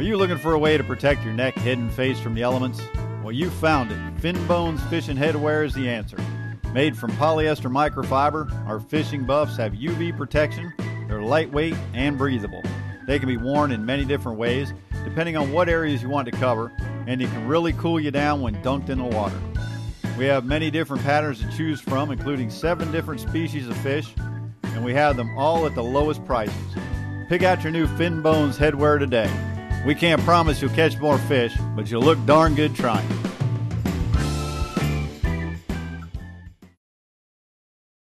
Are you looking for a way to protect your neck, head, and face from the elements? Well, you found it. Finbonez Fishing Headwear is the answer. Made from polyester microfiber, our fishing buffs have UV protection, they're lightweight and breathable. They can be worn in many different ways, depending on what areas you want to cover, and they can really cool you down when dunked in the water. We have many different patterns to choose from, including seven different species of fish, and we have them all at the lowest prices. Pick out your new Finbonez headwear today. We can't promise you'll catch more fish, but you'll look darn good trying.